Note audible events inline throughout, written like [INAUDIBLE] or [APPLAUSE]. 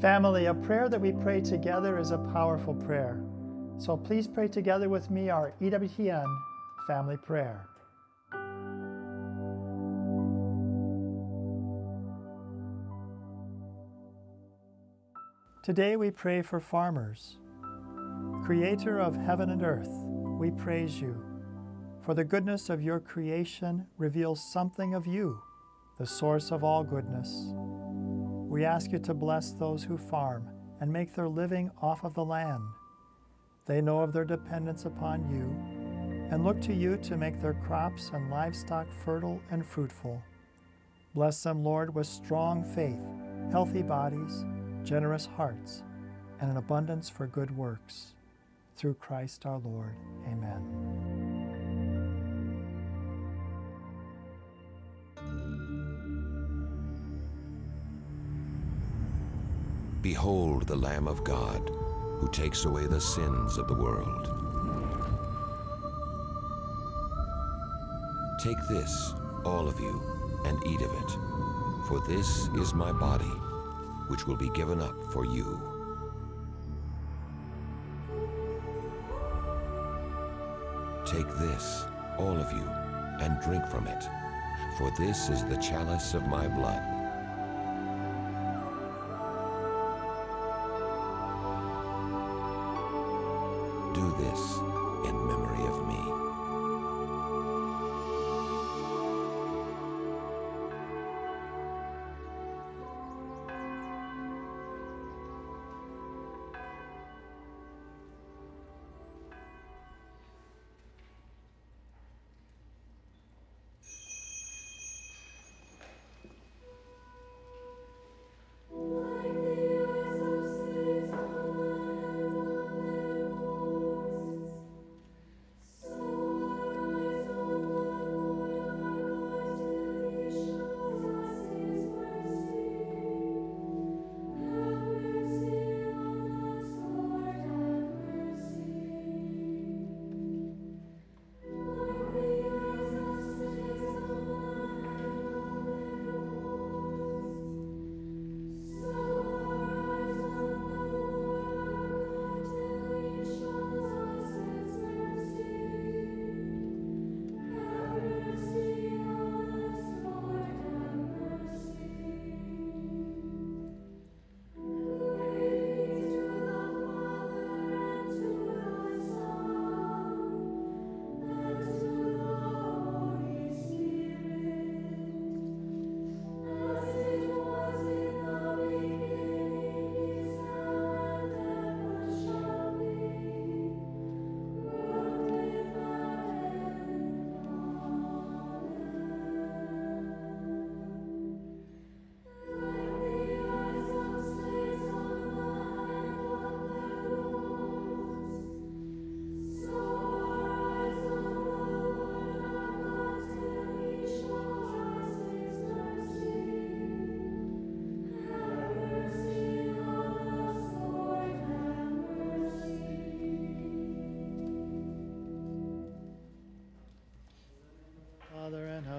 Family, a prayer that we pray together is a powerful prayer. So please pray together with me our EWTN family prayer. Today we pray for farmers. Creator of heaven and earth, we praise you. For the goodness of your creation reveals something of you, the source of all goodness. We ask you to bless those who farm and make their living off of the land. They know of their dependence upon you and look to you to make their crops and livestock fertile and fruitful. Bless them, Lord, with strong faith, healthy bodies, generous hearts, and an abundance for good works. Through Christ our Lord. Amen. Behold the Lamb of God, who takes away the sins of the world. Take this, all of you, and eat of it, for this is my body, which will be given up for you. Take this, all of you, and drink from it, for this is the chalice of my blood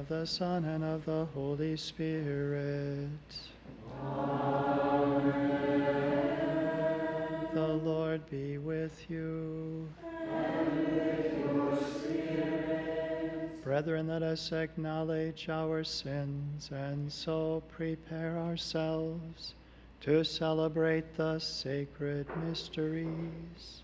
the Son, and of the Holy Spirit. Amen. The Lord be with you. And with your spirit. Brethren, let us acknowledge our sins and so prepare ourselves to celebrate the sacred mysteries.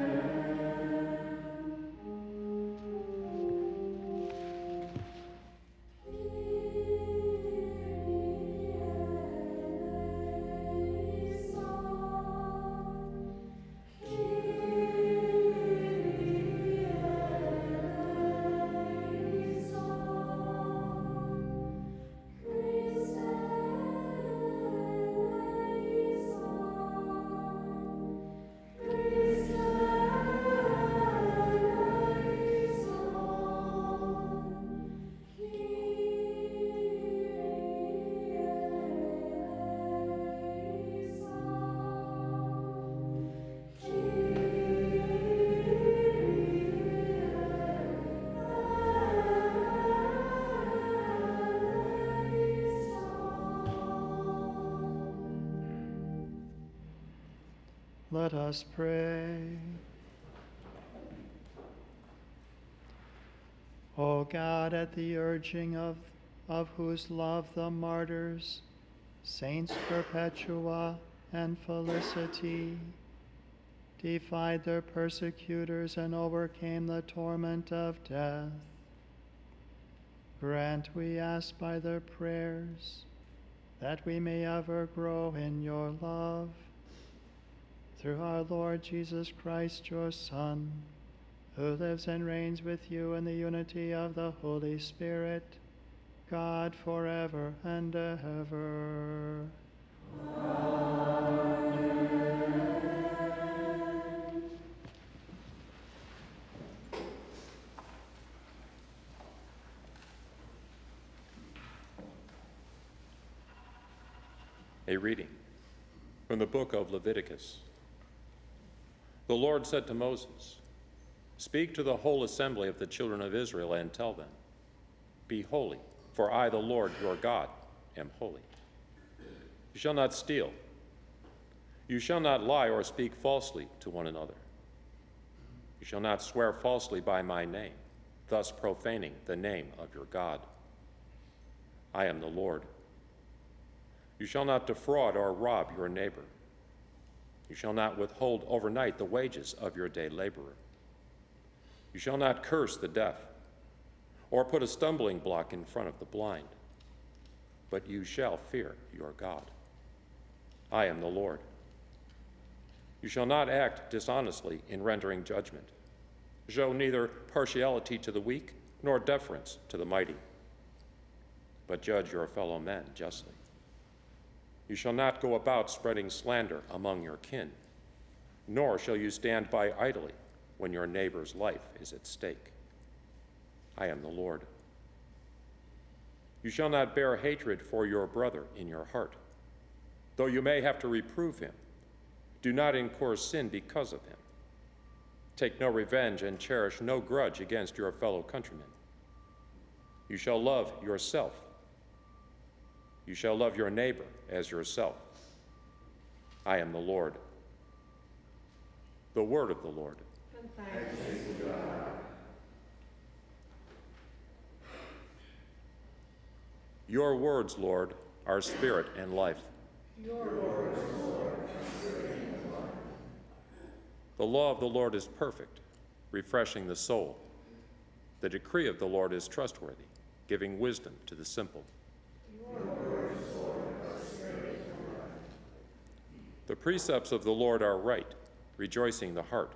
Let us pray. O God, at the urging of, of whose love the martyrs, Saints Perpetua and Felicity, defied their persecutors and overcame the torment of death. Grant, we ask by their prayers, that we may ever grow in your love. Through our Lord Jesus Christ, your Son, who lives and reigns with you in the unity of the Holy Spirit, God forever and ever. Amen. A reading from the book of Leviticus. The Lord said to Moses, Speak to the whole assembly of the children of Israel and tell them, Be holy, for I, the Lord your God, am holy. You shall not steal. You shall not lie or speak falsely to one another. You shall not swear falsely by my name, thus profaning the name of your God. I am the Lord. You shall not defraud or rob your neighbor. You shall not withhold overnight the wages of your day laborer. You shall not curse the deaf or put a stumbling block in front of the blind, but you shall fear your God. I am the Lord. You shall not act dishonestly in rendering judgment. Show neither partiality to the weak nor deference to the mighty, but judge your fellow men justly. You shall not go about spreading slander among your kin, nor shall you stand by idly when your neighbor's life is at stake. I am the Lord. You shall not bear hatred for your brother in your heart, though you may have to reprove him. Do not incur sin because of him. Take no revenge and cherish no grudge against your fellow countrymen. You shall love yourself you shall love your neighbor as yourself. I am the Lord. The word of the Lord. Your words, Lord, are spirit and life. Your words, Lord, are spirit and life. The law of the Lord is perfect, refreshing the soul. The decree of the Lord is trustworthy, giving wisdom to the simple. The precepts of the Lord are right, rejoicing the heart.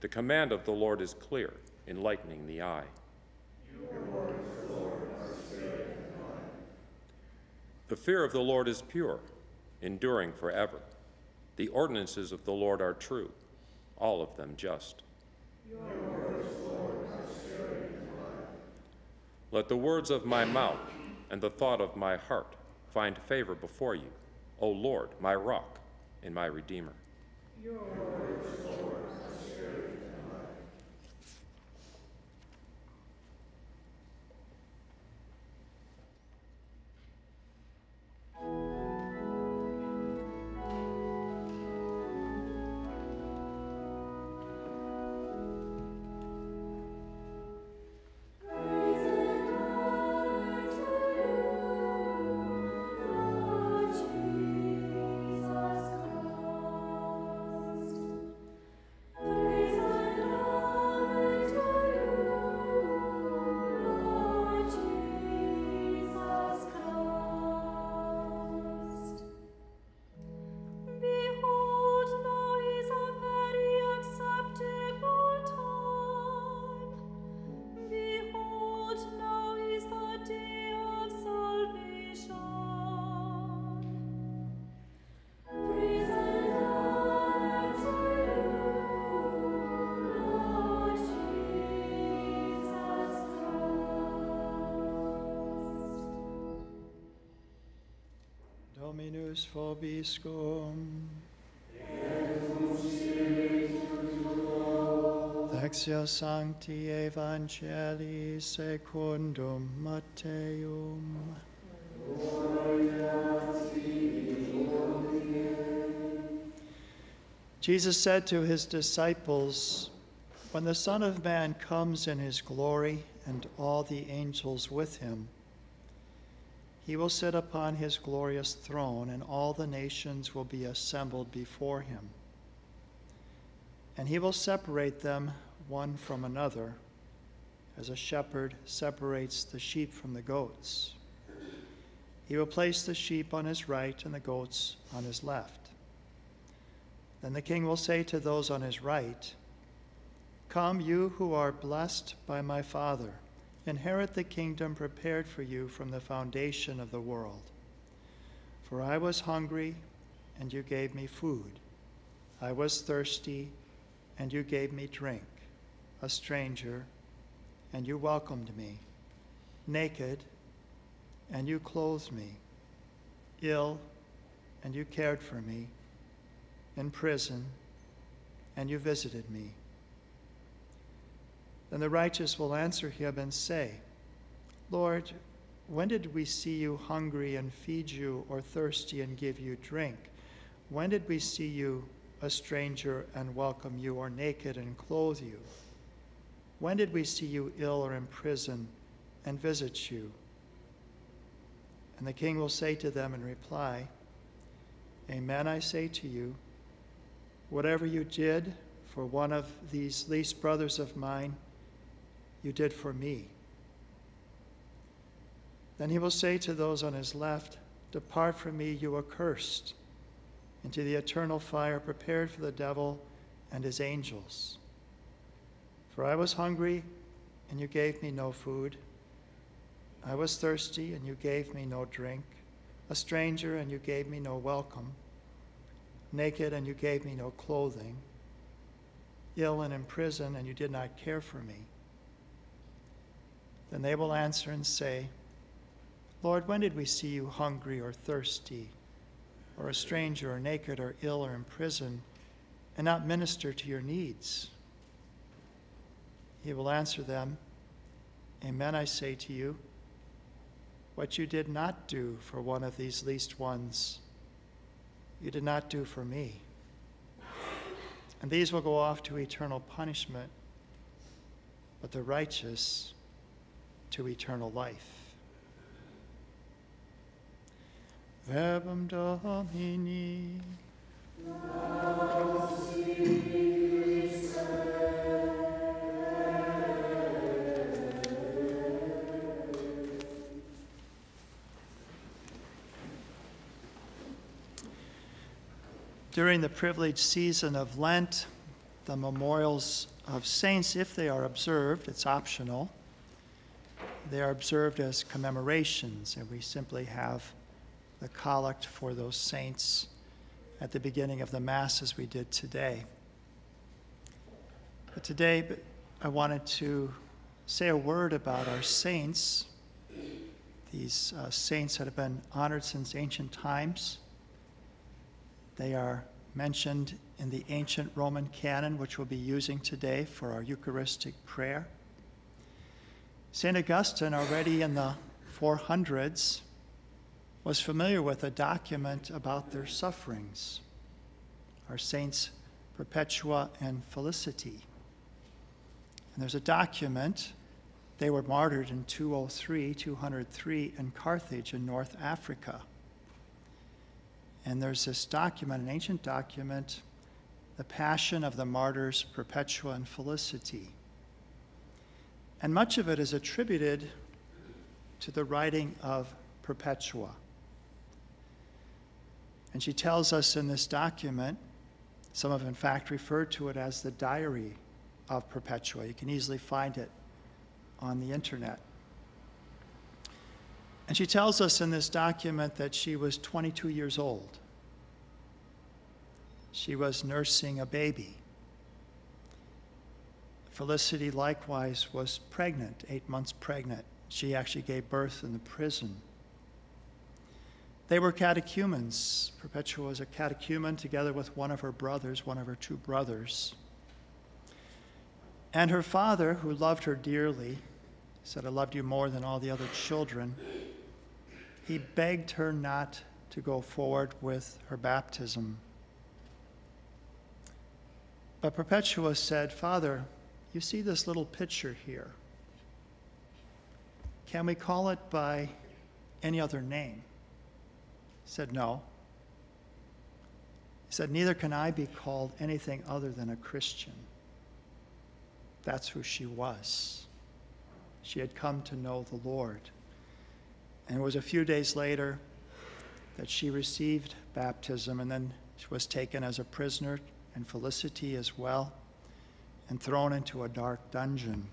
The command of the Lord is clear, enlightening the eye. The fear of the Lord is pure, enduring forever. The ordinances of the Lord are true, all of them just. Let the words of my mouth and the thought of my heart find favor before you, O Lord, my rock and my Redeemer. Dominus vobiscum. Lectio Sancti Evangelii secundum Matthaeum. Jesus said to his disciples, When the Son of Man comes in his glory and all the angels with him, he will sit upon his glorious throne, and all the nations will be assembled before him. And he will separate them one from another, as a shepherd separates the sheep from the goats. He will place the sheep on his right and the goats on his left. Then the king will say to those on his right, Come, you who are blessed by my Father, inherit the kingdom prepared for you from the foundation of the world. For I was hungry, and you gave me food. I was thirsty, and you gave me drink. A stranger, and you welcomed me. Naked, and you clothed me. Ill, and you cared for me in prison, and you visited me. Then the righteous will answer him and say, Lord, when did we see you hungry and feed you, or thirsty and give you drink? When did we see you a stranger and welcome you, or naked and clothe you? When did we see you ill or in prison and visit you? And the king will say to them in reply, Amen, I say to you, Whatever you did for one of these least brothers of mine, you did for me. Then he will say to those on his left, Depart from me, you accursed, into the eternal fire prepared for the devil and his angels. For I was hungry, and you gave me no food. I was thirsty, and you gave me no drink. A stranger, and you gave me no welcome naked and you gave me no clothing, ill and in prison and you did not care for me. Then they will answer and say, Lord, when did we see you hungry or thirsty, or a stranger, or naked, or ill, or in prison, and not minister to your needs? He will answer them, Amen, I say to you, what you did not do for one of these least ones you did not do for me. And these will go off to eternal punishment, but the righteous to eternal life. Verbum Domini. During the privileged season of Lent, the memorials of saints, if they are observed, it's optional, they are observed as commemorations, and we simply have the collect for those saints at the beginning of the Mass as we did today. But today, I wanted to say a word about our saints, these uh, saints that have been honored since ancient times. They are mentioned in the ancient Roman canon, which we'll be using today for our Eucharistic prayer. St. Augustine, already in the 400s, was familiar with a document about their sufferings, our saints Perpetua and Felicity. And there's a document, they were martyred in 203, 203 in Carthage in North Africa. And there's this document, an ancient document, the Passion of the Martyrs Perpetua and Felicity. And much of it is attributed to the writing of Perpetua. And she tells us in this document, some have in fact referred to it as the diary of Perpetua. You can easily find it on the internet. And she tells us in this document that she was 22 years old. She was nursing a baby. Felicity likewise was pregnant, eight months pregnant. She actually gave birth in the prison. They were catechumens. Perpetua was a catechumen together with one of her brothers, one of her two brothers. And her father, who loved her dearly, said, I loved you more than all the other children he begged her not to go forward with her baptism. But Perpetua said, Father, you see this little picture here. Can we call it by any other name? He said, No. He said, Neither can I be called anything other than a Christian. That's who she was. She had come to know the Lord. And it was a few days later that she received baptism, and then she was taken as a prisoner, and Felicity as well, and thrown into a dark dungeon.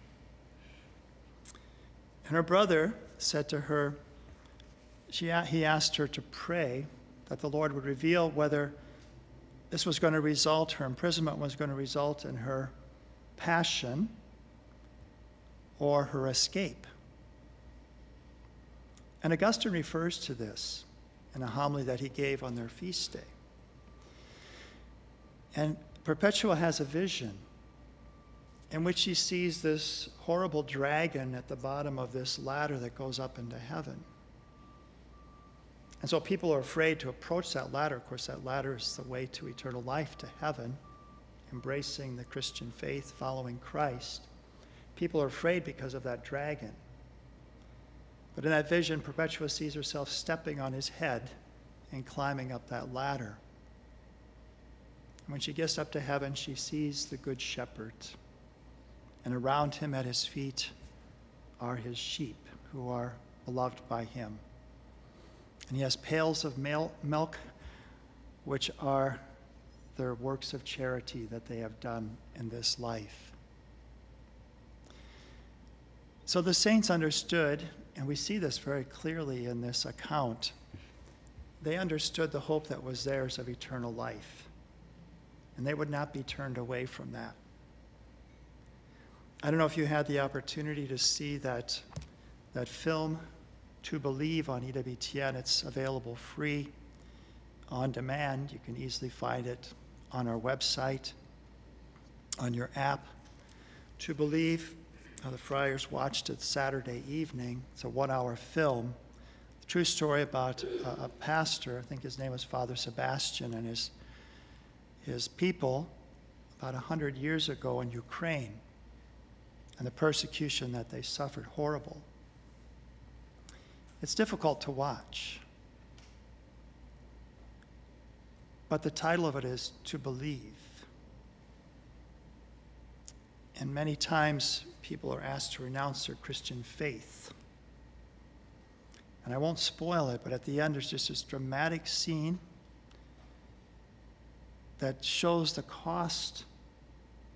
And her brother said to her, she, he asked her to pray that the Lord would reveal whether this was going to result, her imprisonment was going to result in her passion or her escape. And Augustine refers to this in a homily that he gave on their feast day. And Perpetua has a vision in which she sees this horrible dragon at the bottom of this ladder that goes up into heaven. And so people are afraid to approach that ladder. Of course, that ladder is the way to eternal life, to heaven, embracing the Christian faith, following Christ. People are afraid because of that dragon. But in that vision, Perpetua sees herself stepping on his head and climbing up that ladder. And when she gets up to heaven, she sees the Good Shepherd. And around him at his feet are his sheep who are beloved by him. And he has pails of milk, which are their works of charity that they have done in this life. So the saints understood, and we see this very clearly in this account. They understood the hope that was theirs of eternal life, and they would not be turned away from that. I don't know if you had the opportunity to see that, that film to Believe on EWTN. It's available free on demand. You can easily find it on our website, on your app. To Believe, the Friars watched it Saturday evening. It's a one hour film. The true story about a, a pastor, I think his name was Father Sebastian, and his, his people about 100 years ago in Ukraine and the persecution that they suffered. Horrible. It's difficult to watch. But the title of it is To Believe. And many times people are asked to renounce their Christian faith. And I won't spoil it, but at the end there's just this dramatic scene that shows the cost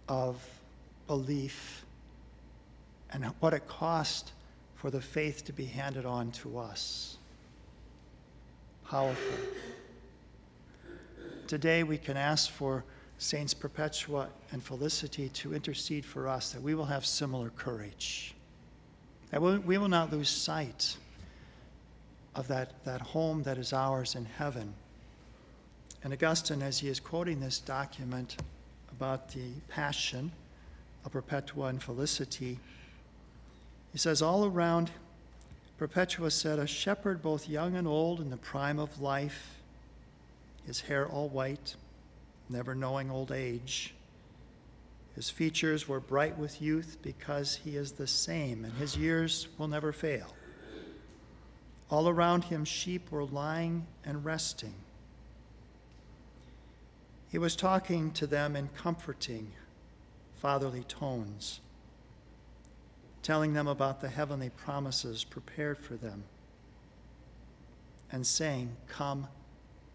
of belief and what it cost for the faith to be handed on to us. Powerful. Today we can ask for Saints Perpetua and Felicity to intercede for us that we will have similar courage, that we will not lose sight of that, that home that is ours in heaven. And Augustine, as he is quoting this document about the passion of Perpetua and Felicity, he says, All around, Perpetua said, a shepherd both young and old in the prime of life, his hair all white, never knowing old age. His features were bright with youth because he is the same, and his years will never fail. All around him, sheep were lying and resting. He was talking to them in comforting, fatherly tones telling them about the heavenly promises prepared for them, and saying, Come,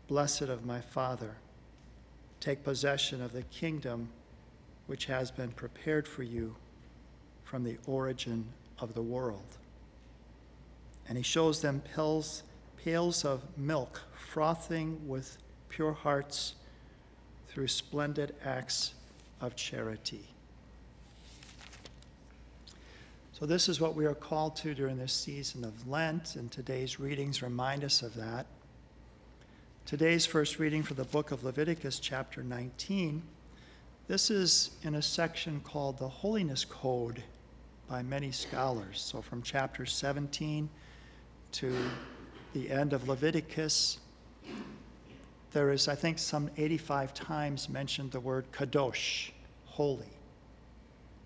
blessed of my Father, take possession of the kingdom which has been prepared for you from the origin of the world. And he shows them pails, pails of milk frothing with pure hearts through splendid acts of charity. So, this is what we are called to during this season of Lent, and today's readings remind us of that. Today's first reading for the book of Leviticus, chapter 19. This is in a section called the Holiness Code by many scholars. So, from chapter 17 to the end of Leviticus, there is, I think, some 85 times mentioned the word kadosh, holy.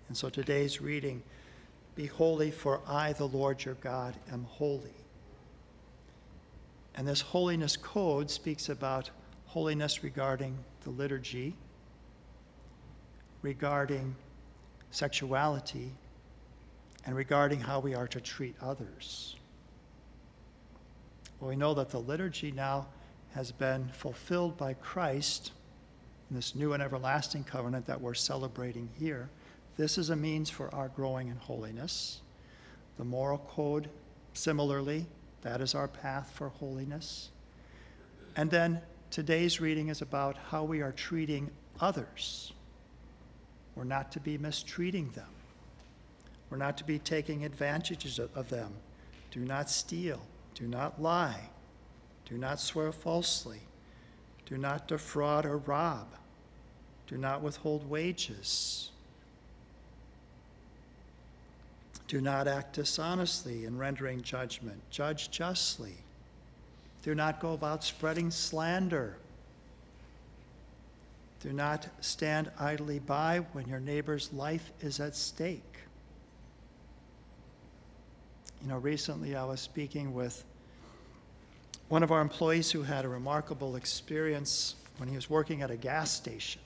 And so today's reading Be holy, for I, the Lord your God, am holy. And this holiness code speaks about holiness regarding the liturgy, regarding sexuality, and regarding how we are to treat others. Well, we know that the liturgy now has been fulfilled by Christ in this new and everlasting covenant that we're celebrating here. This is a means for our growing in holiness. The moral code, similarly, that is our path for holiness. And then today's reading is about how we are treating others. We're not to be mistreating them. We're not to be taking advantages of them. Do not steal. Do not lie. Do not swear falsely. Do not defraud or rob. Do not withhold wages. Do not act dishonestly in rendering judgment. Judge justly. Do not go about spreading slander. Do not stand idly by when your neighbor's life is at stake. You know, recently I was speaking with one of our employees who had a remarkable experience when he was working at a gas station.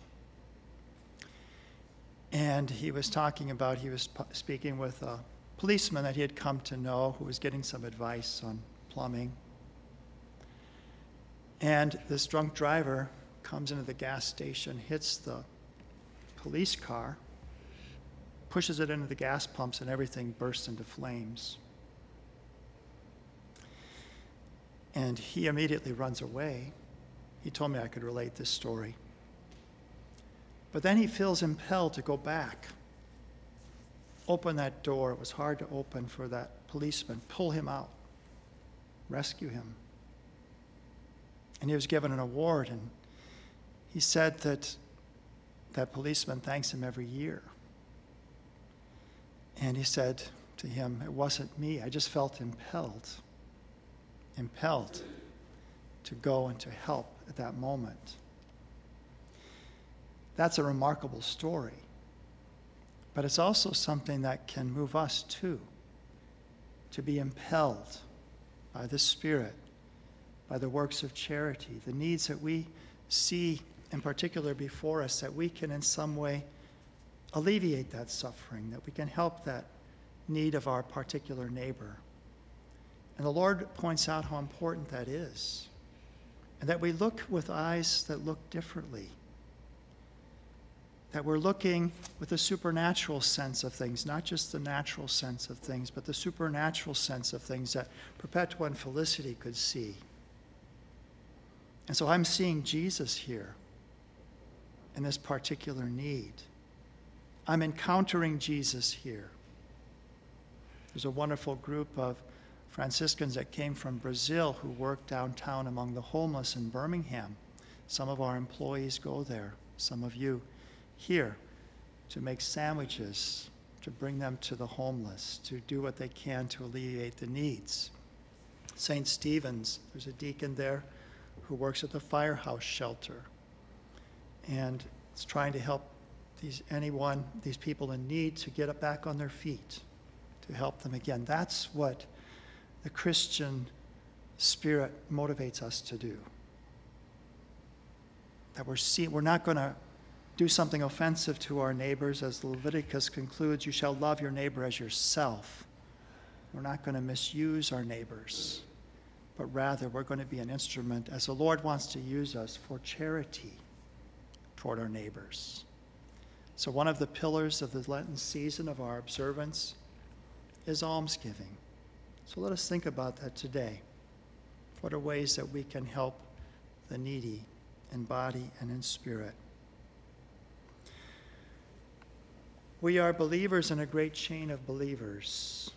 And he was talking about, he was speaking with a policeman that he had come to know who was getting some advice on plumbing. And this drunk driver comes into the gas station, hits the police car, pushes it into the gas pumps, and everything bursts into flames. And he immediately runs away. He told me I could relate this story. But then he feels impelled to go back, open that door. It was hard to open for that policeman, pull him out, rescue him. And he was given an award, and he said that that policeman thanks him every year. And he said to him, It wasn't me, I just felt impelled impelled to go and to help at that moment. That's a remarkable story. But it's also something that can move us too to be impelled by the Spirit, by the works of charity, the needs that we see in particular before us, that we can in some way alleviate that suffering, that we can help that need of our particular neighbor. And the Lord points out how important that is. And that we look with eyes that look differently. That we're looking with a supernatural sense of things, not just the natural sense of things, but the supernatural sense of things that Perpetua and Felicity could see. And so I'm seeing Jesus here in this particular need. I'm encountering Jesus here. There's a wonderful group of Franciscans that came from Brazil who work downtown among the homeless in Birmingham. Some of our employees go there, some of you here, to make sandwiches, to bring them to the homeless, to do what they can to alleviate the needs. St. Stephen's, there's a deacon there who works at the firehouse shelter and is trying to help these anyone, these people in need to get up back on their feet, to help them again. That's what the Christian spirit motivates us to do. That we're, see, we're not going to do something offensive to our neighbors. As Leviticus concludes, you shall love your neighbor as yourself. We're not going to misuse our neighbors, but rather we're going to be an instrument, as the Lord wants to use us, for charity toward our neighbors. So, one of the pillars of the Lenten season of our observance is almsgiving. So let us think about that today. What are ways that we can help the needy in body and in spirit? We are believers in a great chain of believers.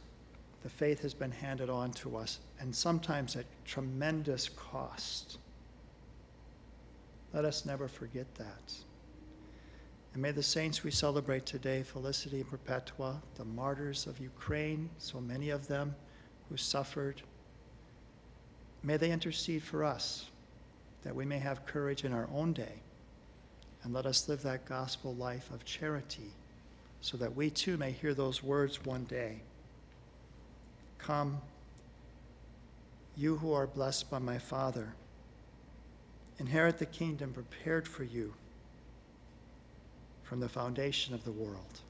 The faith has been handed on to us, and sometimes at tremendous cost. Let us never forget that. And may the saints we celebrate today, Felicity and Perpetua, the martyrs of Ukraine, so many of them, who suffered. May they intercede for us that we may have courage in our own day and let us live that gospel life of charity so that we too may hear those words one day. Come, you who are blessed by my Father, inherit the kingdom prepared for you from the foundation of the world.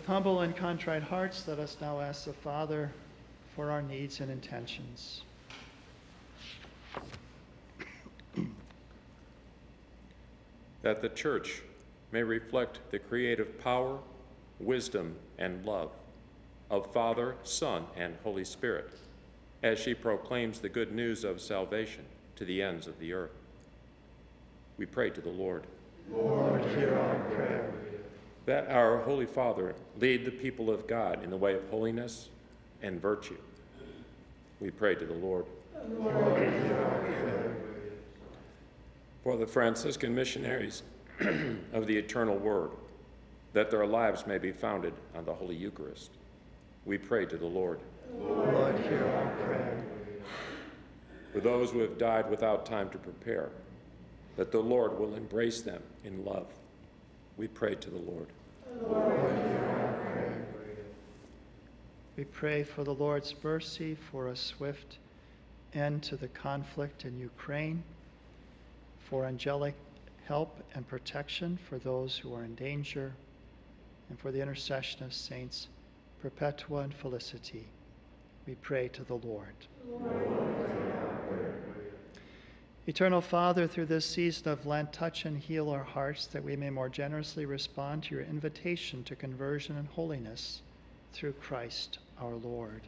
With humble and contrite hearts, let us now ask the Father for our needs and intentions. [CLEARS THROAT] that the church may reflect the creative power, wisdom, and love of Father, Son, and Holy Spirit as she proclaims the good news of salvation to the ends of the earth. We pray to the Lord. Lord, hear our prayer. That our Holy Father lead the people of God in the way of holiness and virtue. We pray to the Lord. Lord. For the Franciscan missionaries [CLEARS THROAT] of the eternal Word, that their lives may be founded on the Holy Eucharist. We pray to the Lord. Lord, hear our prayer. For those who have died without time to prepare, that the Lord will embrace them in love. We pray to the Lord. Lord. We pray for the Lord's mercy for a swift end to the conflict in Ukraine, for angelic help and protection for those who are in danger, and for the intercession of saints Perpetua and Felicity. We pray to the Lord. Eternal Father, through this season of Lent, touch and heal our hearts that we may more generously respond to your invitation to conversion and holiness through Christ our Lord.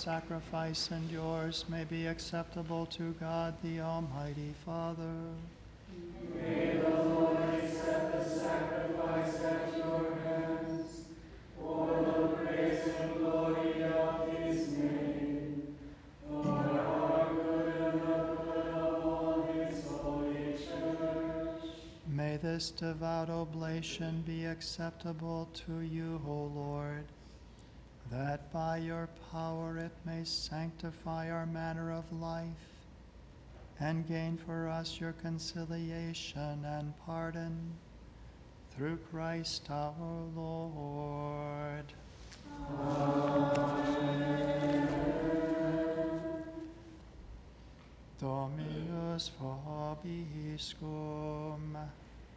Sacrifice and yours may be acceptable to God the Almighty Father. May the Lord accept the sacrifice at your hands for the praise and glory of his name, for our good and the good of all his holy church. May this devout oblation be acceptable to you, O Lord, that by your power it may sanctify our manner of life and gain for us your conciliation and pardon. Through Christ our Lord. Dominus vobiscum.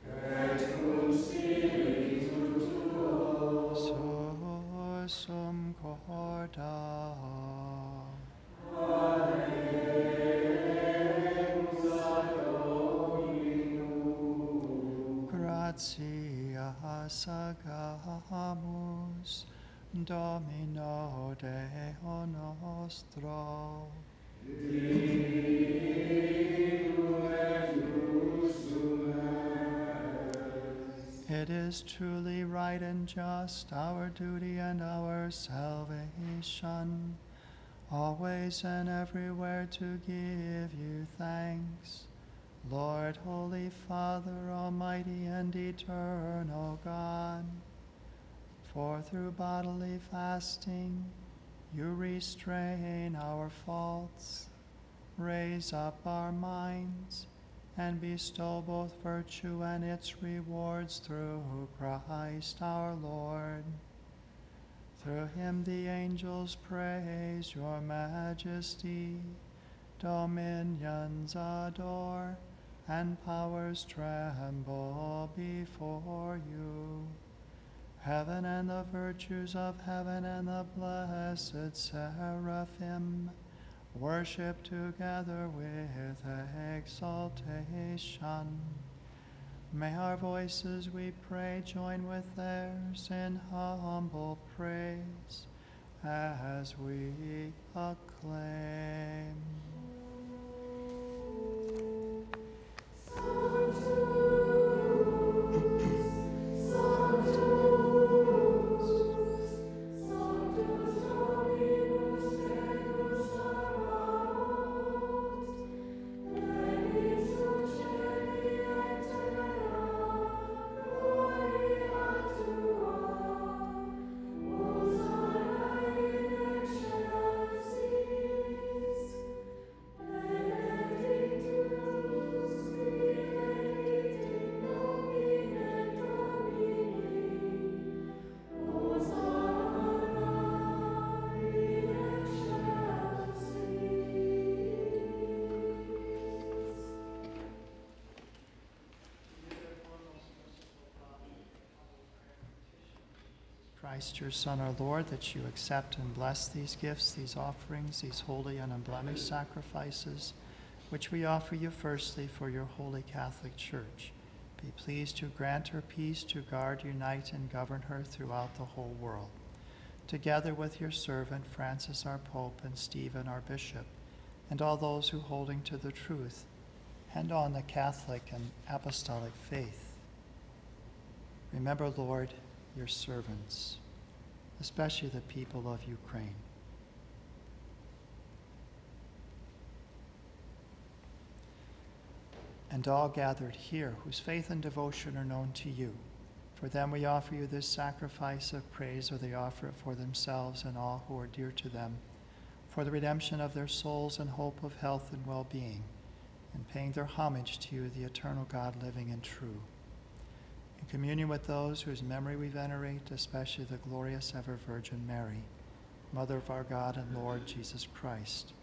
Et cum spiritu tuo. Sursum corda. Gratias agamus Domino Deo nostro. It is truly right and just, our duty and our salvation, always and everywhere to give you thanks. Lord, Holy Father, Almighty and Eternal God, for through bodily fasting you restrain our faults, raise up our minds, and bestow both virtue and its rewards through Christ our Lord. Through him the angels praise your majesty, dominions adore, and powers tremble before you. Heaven and the virtues of heaven and the blessed seraphim worship together with exaltation. May our voices, we pray, join with theirs in humble praise as we acclaim. Christ, your Son, our Lord, that you accept and bless these gifts, these offerings, these holy and unblemished sacrifices, which we offer you firstly for your holy Catholic Church. Be pleased to grant her peace, to guard, unite, and govern her throughout the whole world. Together with your servant Francis, our Pope, and Stephen, our Bishop, and all those who, holding to the truth, and on the Catholic and Apostolic faith. Remember, Lord, your servants, especially the people of Ukraine. And all gathered here whose faith and devotion are known to you. For them we offer you this sacrifice of praise, or they offer it for themselves and all who are dear to them, for the redemption of their souls and hope of health and well being, and paying their homage to you, the eternal God, living and true in communion with those whose memory we venerate, especially the glorious ever Virgin Mary, Mother of our God and Lord Jesus Christ,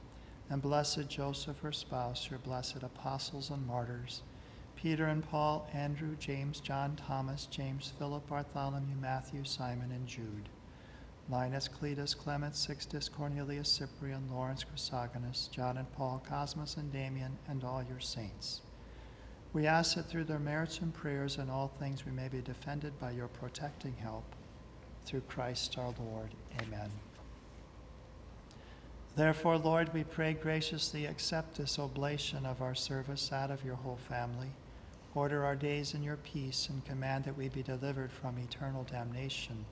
and blessed Joseph, her spouse, your blessed apostles and martyrs, Peter and Paul, Andrew, James, John, Thomas, James, Philip, Bartholomew, Matthew, Simon, and Jude, Linus, Cletus, Clement, Sixtus, Cornelius, Cyprian, Lawrence, Chrysogonus, John and Paul, Cosmas and Damian, and all your saints. We ask that through their merits and prayers in all things we may be defended by your protecting help. Through Christ our Lord. Amen. Therefore, Lord, we pray graciously accept this oblation of our service, out of your whole family. Order our days in your peace and command that we be delivered from eternal damnation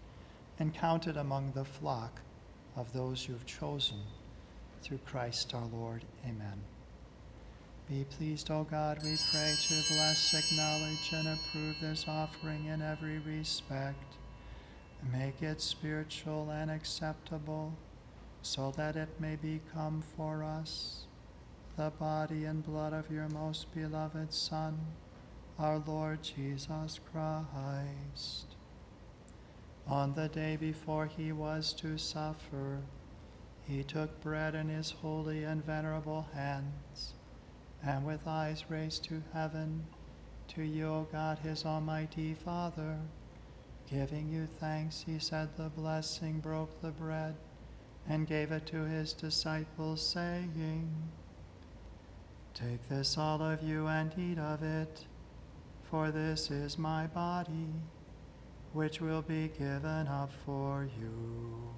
and counted among the flock of those you have chosen. Through Christ our Lord. Amen. Be pleased, O God, we pray, to bless, acknowledge, and approve this offering in every respect. Make it spiritual and acceptable, so that it may become for us the body and blood of your most beloved Son, our Lord Jesus Christ. On the day before he was to suffer, he took bread in his holy and venerable hands, and with eyes raised to heaven, to you, O God, his almighty Father, giving you thanks, he said the blessing, broke the bread, and gave it to his disciples, saying, Take this, all of you, and eat of it, for this is my body, which will be given up for you.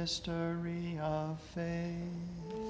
Mystery of faith.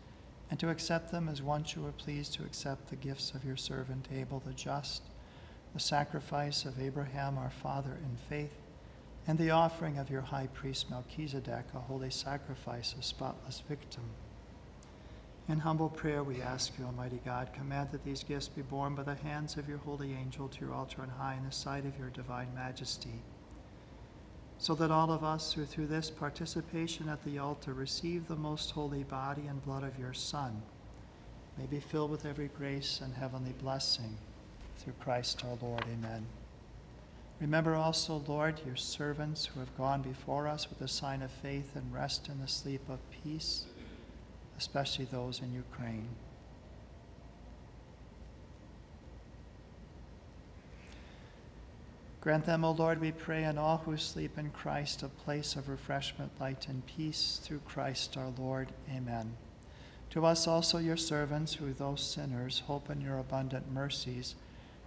and to accept them as once you were pleased to accept the gifts of your servant Abel the just, the sacrifice of Abraham our father in faith, and the offering of your high priest Melchizedek, a holy sacrifice, a spotless victim. In humble prayer, we ask you, Almighty God, command that these gifts be borne by the hands of your holy angel to your altar on high in the sight of your divine majesty so that all of us who through this participation at the altar receive the most holy body and blood of your Son may be filled with every grace and heavenly blessing through Christ our Lord. Amen. Remember also, Lord, your servants who have gone before us with a sign of faith and rest in the sleep of peace, especially those in Ukraine. Grant them, O Lord, we pray, and all who sleep in Christ, a place of refreshment, light, and peace through Christ our Lord. Amen. To us also, your servants, who, though sinners, hope in your abundant mercies,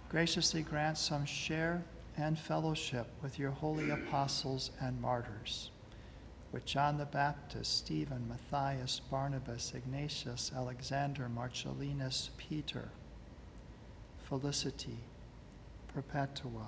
graciously grant some share and fellowship with your holy apostles and martyrs, with John the Baptist, Stephen, Matthias, Barnabas, Ignatius, Alexander, Marcellinus, Peter, Felicity, Perpetua,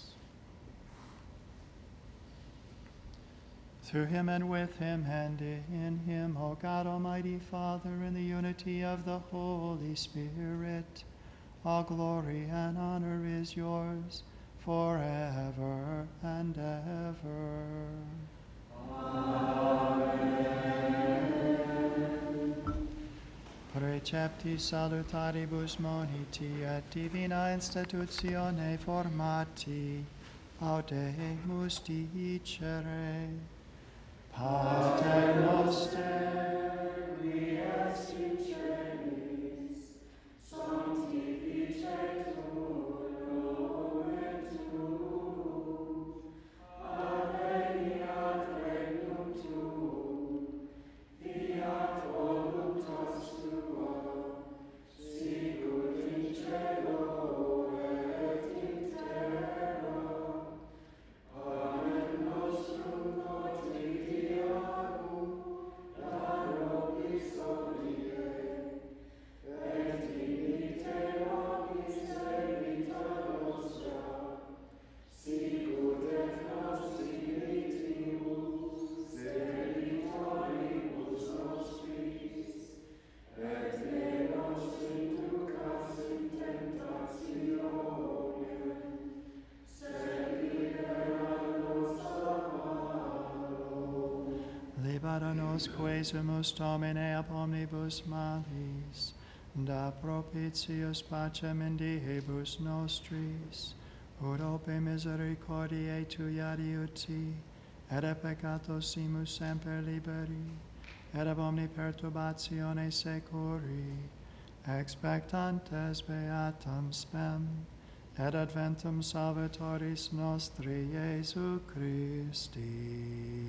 Through him and with him and in him, O God, Almighty Father, in the unity of the Holy Spirit, all glory and honor is yours forever and ever. Precepti salutaribus moniti et divina institutione formati audemus dicere. Pater noster, qui es in nos quesumus Domine ab omnibus malis, da propitius pacem in diebus nostris, ut ope misericordiae tui adiuti, et a peccato simus semper liberi, et ab omni perturbatione securi, expectantes beatam spem, et adventum salvatoris nostri Iesu Christi.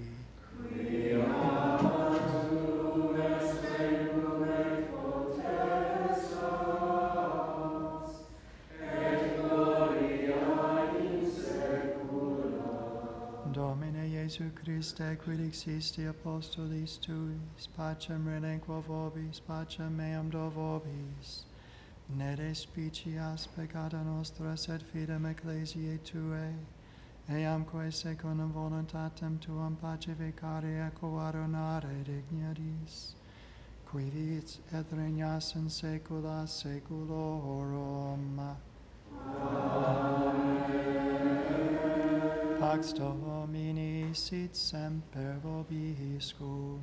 Christe, quid existi apostolis tuis, pacem relinquo vobis, pacem meam do vobis. Ne despicias peccata nostra, sed fidem ecclesiae Tuae, eamque secundum voluntatem Tuam pacificare equo adornare dignitas, qui vivit et regnas in saecula saeculorum. Pax Domini sit semper vobiscum.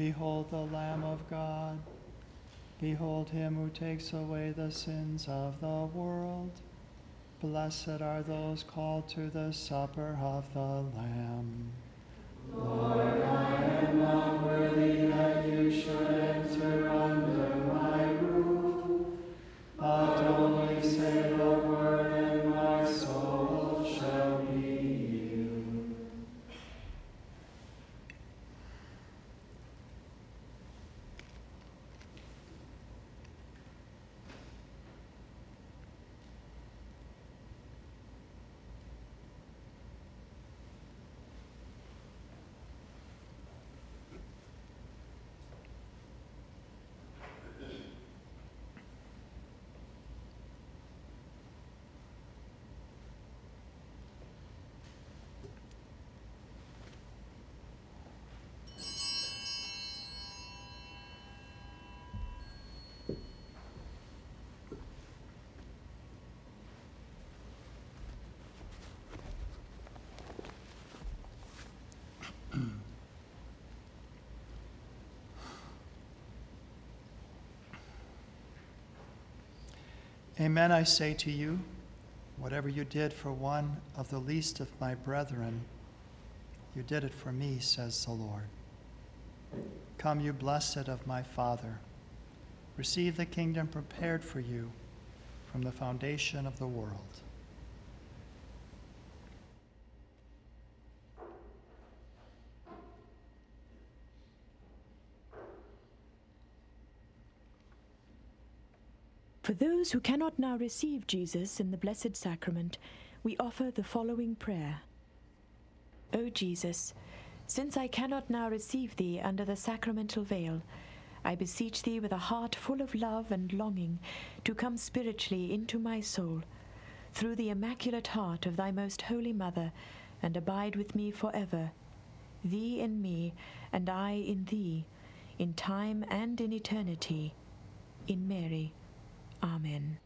Behold the Lamb of God. Behold him who takes away the sins of the world. Blessed are those called to the supper of the Lamb. Lord, I am not worthy that you should Amen, I say to you, whatever you did for one of the least of my brethren, you did it for me, says the Lord. Come, you blessed of my Father, receive the kingdom prepared for you from the foundation of the world. For those who cannot now receive Jesus in the Blessed Sacrament, we offer the following prayer O Jesus, since I cannot now receive Thee under the sacramental veil, I beseech Thee with a heart full of love and longing to come spiritually into my soul, through the Immaculate Heart of Thy most Holy Mother, and abide with me for ever. Thee in me, and I in Thee, in time and in eternity. In Mary. Amen.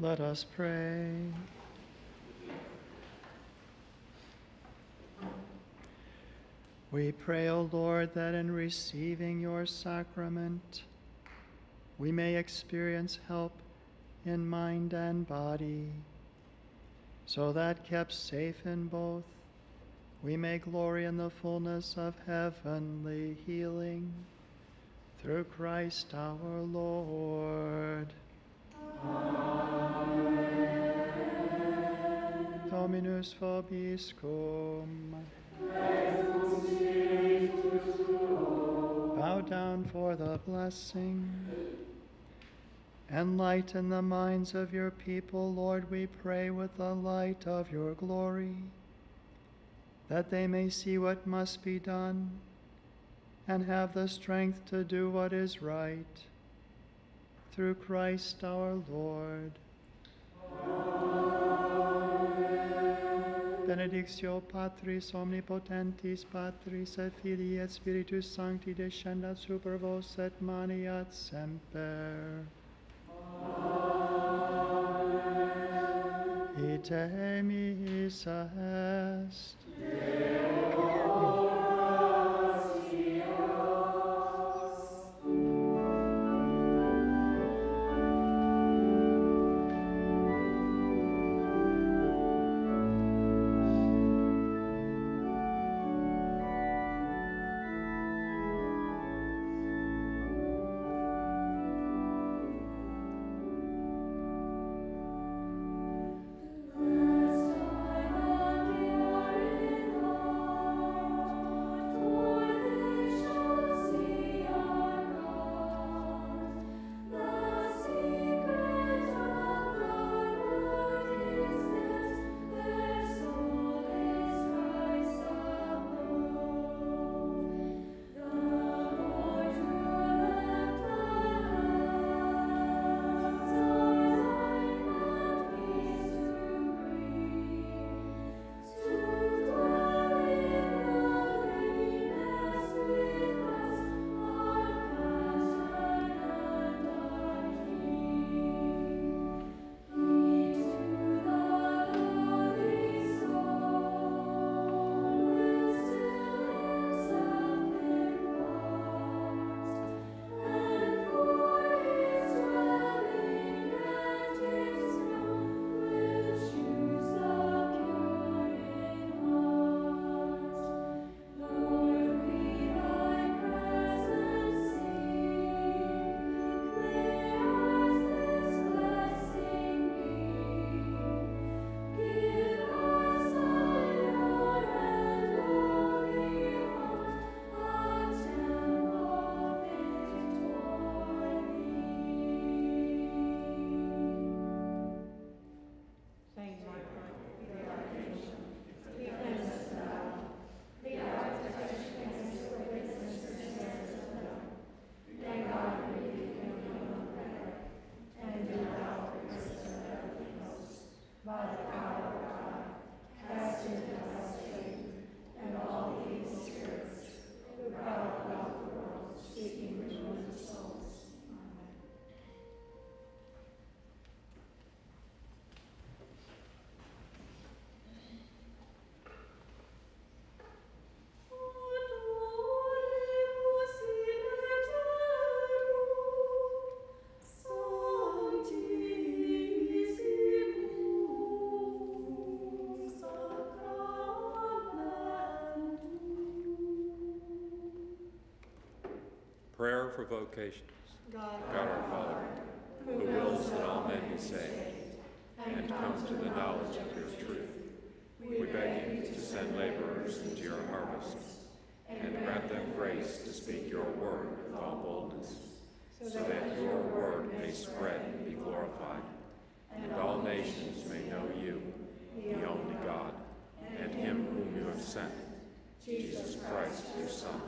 Let us pray. We pray, O Lord, that in receiving your sacrament, we may experience help in mind and body, so that kept safe in both, we may glory in the fullness of heavenly healing. Through Christ our Lord. Dominus vobiscum. Bow down for the blessing. Enlighten the minds of your people, Lord, we pray, with the light of your glory, that they may see what must be done and have the strength to do what is right. Through Christ our Lord. Benedictio Patris omnipotentis Patris et Filii et Spiritus Sancti descendat super vos et maniat semper. Ite missa est. for vocations. God, our Father, who wills that all men be saved and come to the knowledge of your truth, we beg you to send laborers into your harvests and grant them grace to speak your word with all boldness, so that your word may spread and be glorified, and all nations may know you, the only God, and him whom you have sent, Jesus Christ, your Son,